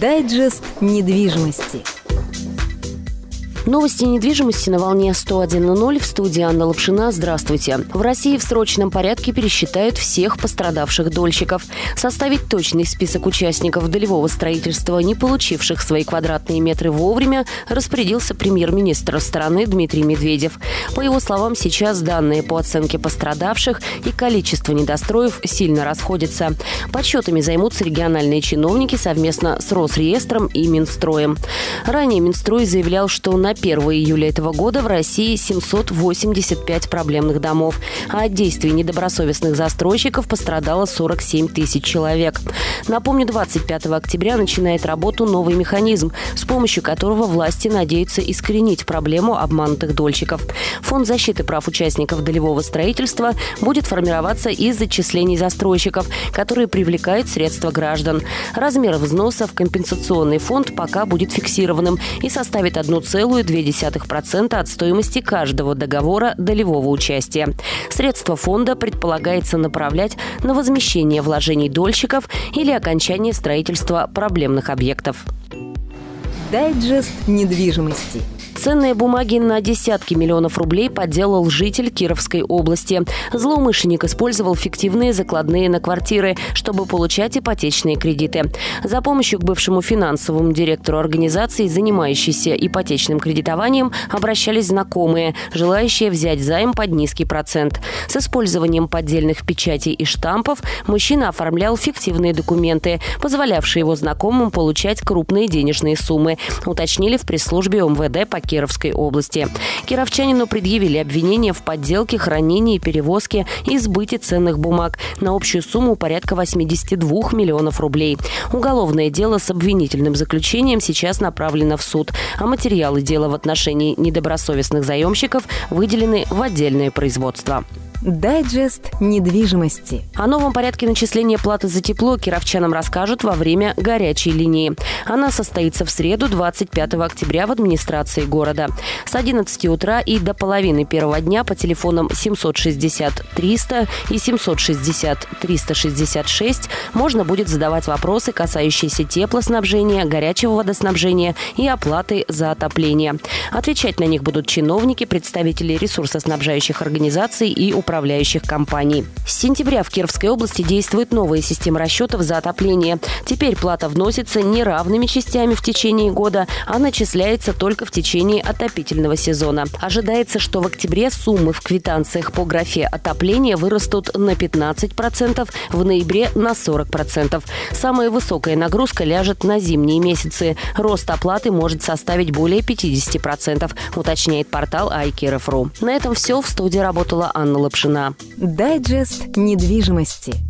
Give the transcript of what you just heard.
Дайджест недвижимости. Новости недвижимости на волне 101.0 в студии Анна Лапшина. Здравствуйте. В России в срочном порядке пересчитают всех пострадавших дольщиков. Составить точный список участников долевого строительства, не получивших свои квадратные метры вовремя, распорядился премьер-министр страны Дмитрий Медведев. По его словам, сейчас данные по оценке пострадавших и количество недостроев сильно расходятся. Подсчетами займутся региональные чиновники совместно с Росреестром и Минстроем. Ранее Минстрой заявлял, что на 1 июля этого года в России 785 проблемных домов, а от действий недобросовестных застройщиков пострадало 47 тысяч человек. Напомню, 25 октября начинает работу новый механизм, с помощью которого власти надеются искоренить проблему обманутых дольщиков. Фонд защиты прав участников долевого строительства будет формироваться из зачислений застройщиков, которые привлекают средства граждан. Размер взноса в компенсационный фонд пока будет фиксированным и составит 1,2 0,2% от стоимости каждого договора долевого участия. Средства фонда предполагается направлять на возмещение вложений дольщиков или окончание строительства проблемных объектов. Дайджест недвижимости. Ценные бумаги на десятки миллионов рублей подделал житель Кировской области. Злоумышленник использовал фиктивные закладные на квартиры, чтобы получать ипотечные кредиты. За помощью к бывшему финансовому директору организации, занимающейся ипотечным кредитованием, обращались знакомые, желающие взять займ под низкий процент. С использованием поддельных печатей и штампов мужчина оформлял фиктивные документы, позволявшие его знакомым получать крупные денежные суммы, уточнили в пресс-службе МВД по Кировской области. Кировчанину предъявили обвинения в подделке, хранении, перевозке и сбыте ценных бумаг на общую сумму порядка 82 миллионов рублей. Уголовное дело с обвинительным заключением сейчас направлено в суд, а материалы дела в отношении недобросовестных заемщиков выделены в отдельное производство. Дайджест недвижимости. О новом порядке начисления платы за тепло кировчанам расскажут во время горячей линии. Она состоится в среду 25 октября в администрации города. С 11 утра и до половины первого дня по телефонам 760 300 и 760 366 можно будет задавать вопросы, касающиеся теплоснабжения, горячего водоснабжения и оплаты за отопление. Отвечать на них будут чиновники, представители ресурсоснабжающих организаций и управляющих управляющих компаний. С сентября в Кировской области действует новая система расчетов за отопление. Теперь плата вносится не равными частями в течение года, а начисляется только в течение отопительного сезона. Ожидается, что в октябре суммы в квитанциях по графе отопления вырастут на 15%, в ноябре на 40%. Самая высокая нагрузка ляжет на зимние месяцы. Рост оплаты может составить более 50%, уточняет портал iKirov.ru. На этом все. В студии работала Анна Лапшина. Дайджест недвижимости.